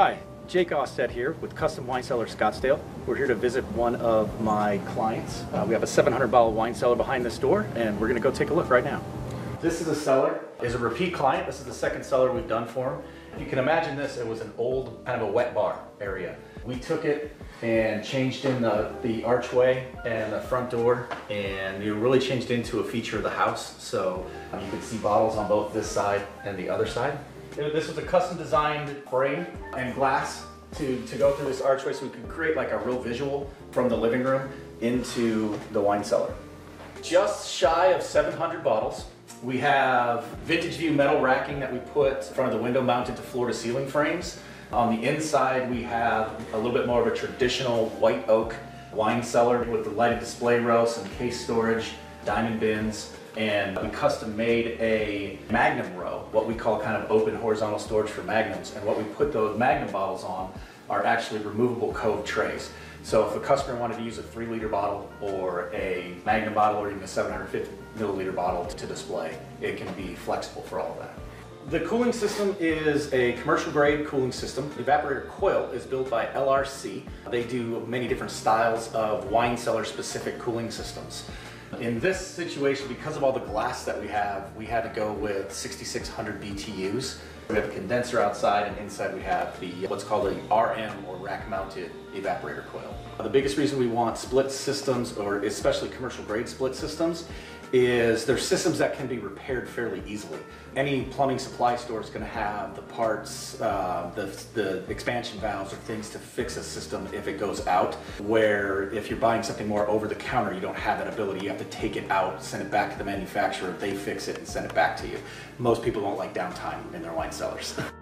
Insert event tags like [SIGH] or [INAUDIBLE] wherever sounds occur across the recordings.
Hi, Jake Osted here with Custom Wine Cellar Scottsdale. We're here to visit one of my clients. Uh, we have a 700 bottle wine cellar behind this door, and we're going to go take a look right now. This is a cellar. Is a repeat client. This is the second cellar we've done for him. You can imagine this. It was an old kind of a wet bar area. We took it and changed in the, the archway and the front door, and you really changed into a feature of the house. So um, you could see bottles on both this side and the other side. This was a custom designed frame and glass to, to go through this archway so we could create like a real visual from the living room into the wine cellar. Just shy of 700 bottles. We have VintageView metal racking that we put in front of the window mounted to floor to ceiling frames. On the inside we have a little bit more of a traditional white oak wine cellar with the lighted display row, some case storage, diamond bins, and we custom made a magnum row, what we call kind of open horizontal storage for magnums. And what we put those magnum bottles on are actually removable cove trays. So if a customer wanted to use a three liter bottle or a magnum bottle or even a 750 milliliter bottle to display, it can be flexible for all of that. The cooling system is a commercial grade cooling system. The evaporator coil is built by LRC. They do many different styles of wine cellar specific cooling systems. In this situation, because of all the glass that we have, we had to go with 6600 BTUs. We have a condenser outside and inside we have the what's called a RM or rack mounted evaporator coil. The biggest reason we want split systems or especially commercial grade split systems is they're systems that can be repaired fairly easily. Any plumbing supply store is going to have the parts, uh, the, the expansion valves or things to fix a system if it goes out, where if you're buying something more over the counter, you don't have that ability. You have to take it out, send it back to the manufacturer, they fix it and send it back to you. Most people don't like downtime in their wine cellars. [LAUGHS]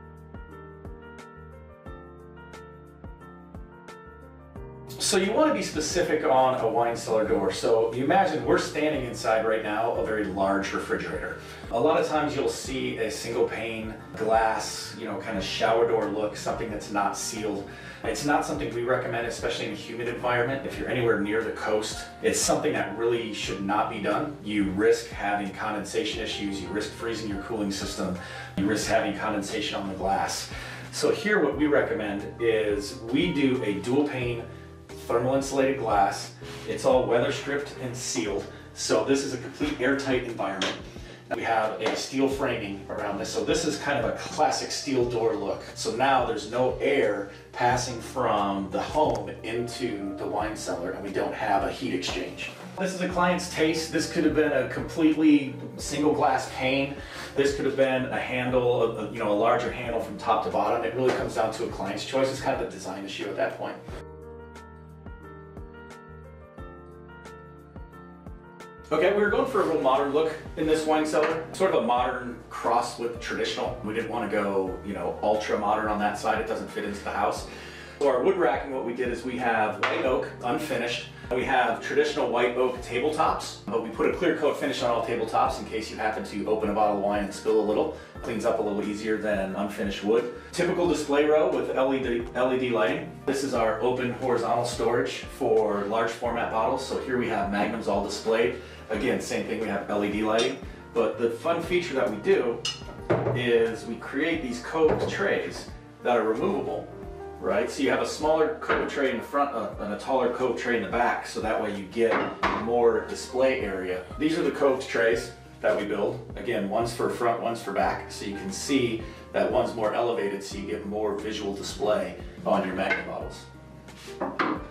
So you want to be specific on a wine cellar door. So you imagine we're standing inside right now a very large refrigerator. A lot of times you'll see a single pane glass, you know, kind of shower door look, something that's not sealed. It's not something we recommend, especially in a humid environment. If you're anywhere near the coast, it's something that really should not be done. You risk having condensation issues, you risk freezing your cooling system, you risk having condensation on the glass. So here what we recommend is we do a dual pane thermal insulated glass. It's all weather stripped and sealed. So this is a complete airtight environment. We have a steel framing around this. So this is kind of a classic steel door look. So now there's no air passing from the home into the wine cellar and we don't have a heat exchange. This is a client's taste. This could have been a completely single glass pane. This could have been a handle, a, you know, a larger handle from top to bottom. It really comes down to a client's choice. It's kind of a design issue at that point. Okay, we were going for a real modern look in this wine cellar. Sort of a modern cross with traditional. We didn't want to go, you know, ultra modern on that side. It doesn't fit into the house. So our wood racking, what we did is we have white oak, unfinished. We have traditional white oak tabletops, but we put a clear coat finish on all tabletops in case you happen to open a bottle of wine and spill a little. Cleans up a little easier than unfinished wood. Typical display row with LED, LED lighting. This is our open horizontal storage for large format bottles. So here we have magnums all displayed. Again, same thing, we have LED lighting, but the fun feature that we do is we create these cove trays that are removable, right? So you have a smaller cove tray in the front uh, and a taller cove tray in the back, so that way you get more display area. These are the cove trays that we build. Again, one's for front, one's for back, so you can see that one's more elevated so you get more visual display on your magnum bottles.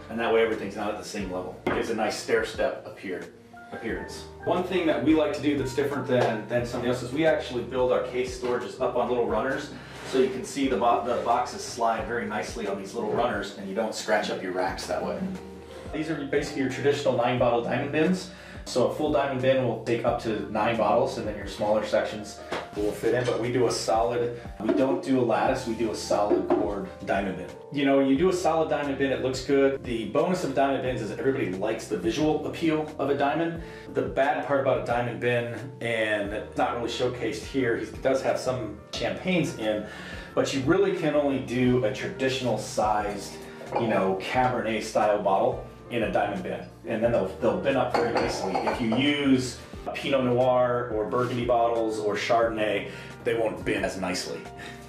And that way everything's not at the same level. It gives a nice stair step up here appearance. One thing that we like to do that's different than, than somebody else is we actually build our case storages up on little runners so you can see the, bo the boxes slide very nicely on these little runners and you don't scratch up your racks that way. These are basically your traditional nine bottle diamond bins. So a full diamond bin will take up to nine bottles and then your smaller sections will fit in, but we do a solid, we don't do a lattice, we do a solid cord diamond bin. You know, you do a solid diamond bin, it looks good. The bonus of diamond bins is everybody likes the visual appeal of a diamond. The bad part about a diamond bin, and not really showcased here, he does have some champagnes in, but you really can only do a traditional sized, you know, Cabernet style bottle in a diamond bin. And then they'll, they'll bin up very nicely. If you use Pinot Noir or Burgundy bottles or Chardonnay, they won't bin as nicely.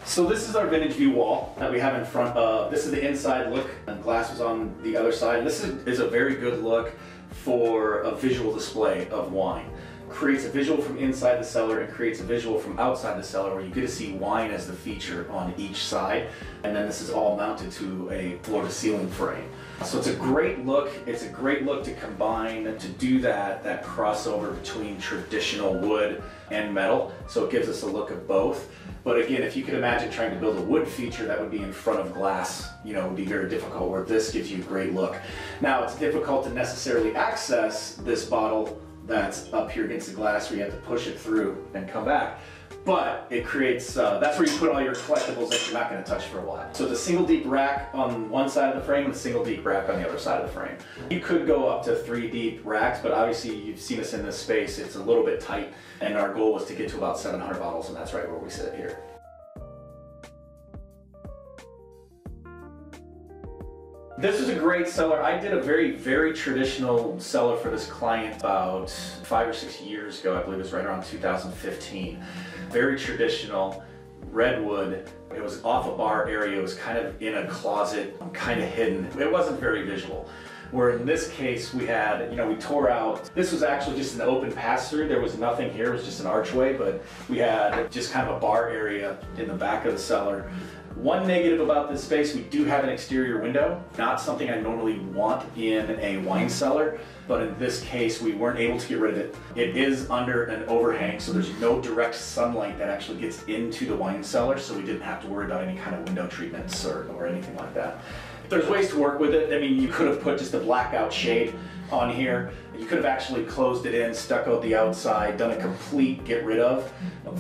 So this is our VintageView wall that we have in front of, this is the inside look, and glass was on the other side. This is, is a very good look for a visual display of wine. Creates a visual from inside the cellar and creates a visual from outside the cellar where you get to see wine as the feature on each side. And then this is all mounted to a floor to ceiling frame. So it's a great look. It's a great look to combine, to do that, that crossover between traditional wood and metal. So it gives us a look of both. But again, if you could imagine trying to build a wood feature that would be in front of glass, you know, would be very difficult, where this gives you a great look. Now, it's difficult to necessarily access this bottle that's up here against the glass where you have to push it through and come back. But it creates, uh, that's where you put all your collectibles that you're not gonna touch for a while. So a single deep rack on one side of the frame and a single deep rack on the other side of the frame. You could go up to three deep racks, but obviously you've seen us in this space, it's a little bit tight. And our goal was to get to about 700 bottles and that's right where we sit here. This is a great cellar. I did a very, very traditional cellar for this client about five or six years ago. I believe it was right around 2015. Very traditional, redwood. It was off a bar area. It was kind of in a closet, kind of hidden. It wasn't very visual. Where in this case we had, you know, we tore out, this was actually just an open pass through. There was nothing here, it was just an archway, but we had just kind of a bar area in the back of the cellar. One negative about this space, we do have an exterior window. Not something I normally want in a wine cellar, but in this case, we weren't able to get rid of it. It is under an overhang, so there's no direct sunlight that actually gets into the wine cellar, so we didn't have to worry about any kind of window treatments or, or anything like that. There's ways to work with it. I mean, you could have put just a blackout shade on here. You could have actually closed it in, stuccoed the outside, done a complete get rid of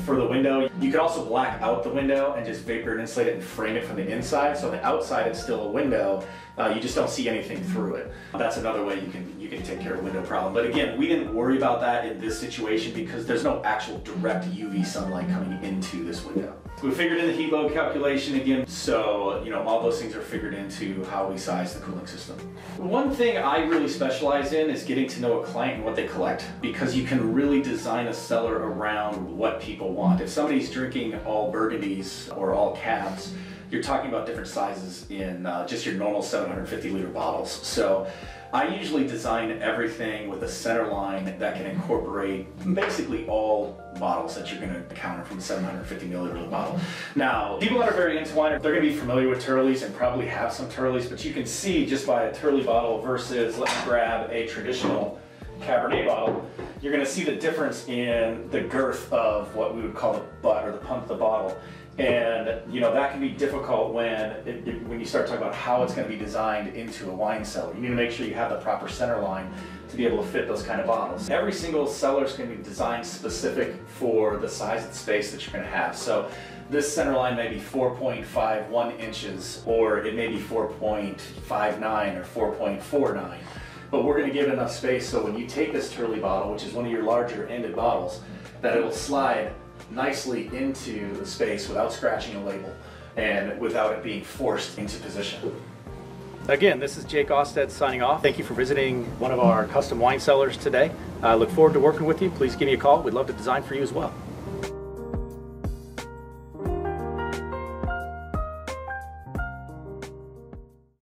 for the window. You could also black out the window and just vapor and insulate it and frame it from the inside. So on the outside it's still a window, uh, you just don't see anything through it. That's another way you can you can take care of window problem. But again, we didn't worry about that in this situation because there's no actual direct UV sunlight coming into this window. We figured in the heat load calculation again, so you know all those things are figured into how we size the cooling system. One thing I really specialize in is getting to know a client and what they collect because you can really design a cellar around what people want. If somebody's drinking all burgundies or all cabs, you're talking about different sizes in uh, just your normal 750 liter bottles. So I usually design everything with a center line that can incorporate basically all bottles that you're going to encounter from a 750 milliliter bottle. Now, people that are very into wine, they're going to be familiar with Turleys and probably have some Turleys, but you can see just by a Turley bottle versus let's grab a traditional Cabernet bottle, you're going to see the difference in the girth of what we would call the butt or the pump of the bottle. And you know that can be difficult when it, it, when you start talking about how it's going to be designed into a wine cellar. You need to make sure you have the proper center line to be able to fit those kind of bottles. Every single cellar is going to be designed specific for the size the space that you're going to have. So this center line may be 4.51 inches, or it may be 4.59 or 4.49. But we're going to give enough space so when you take this Turley bottle, which is one of your larger ended bottles, that it will slide nicely into the space without scratching a label and without it being forced into position. Again, this is Jake Osted signing off. Thank you for visiting one of our custom wine cellars today. I look forward to working with you. Please give me a call. We'd love to design for you as well.